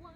one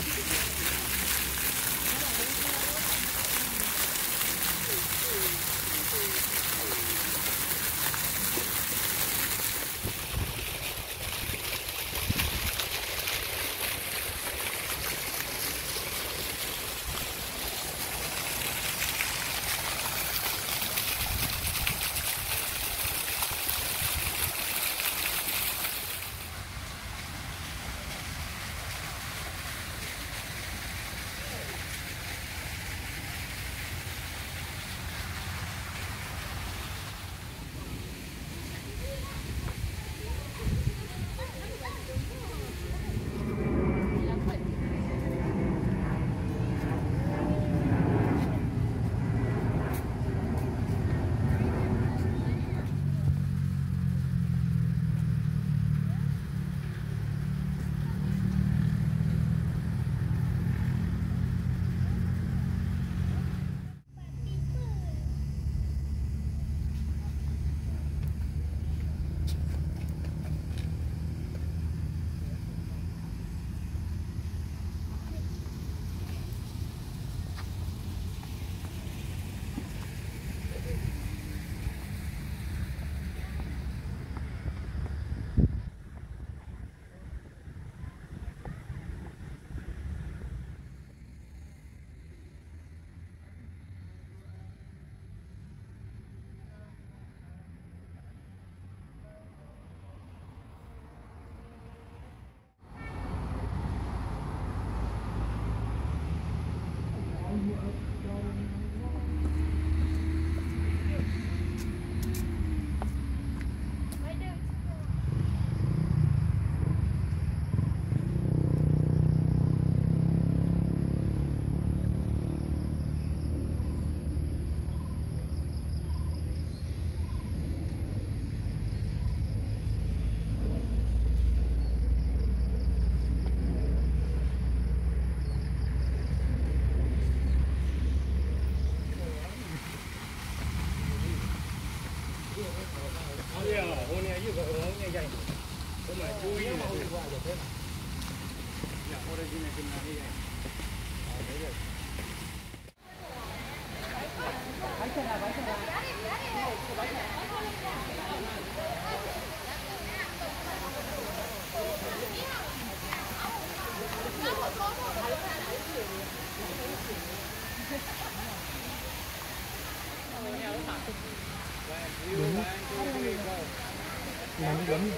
Thank you. nhà với vợ nó như vậy cũng là vui nhà cô đây như này kinh là như vậy Hãy subscribe cho kênh Ghiền Mì Gõ Để không bỏ lỡ những video hấp dẫn Nóng lắm.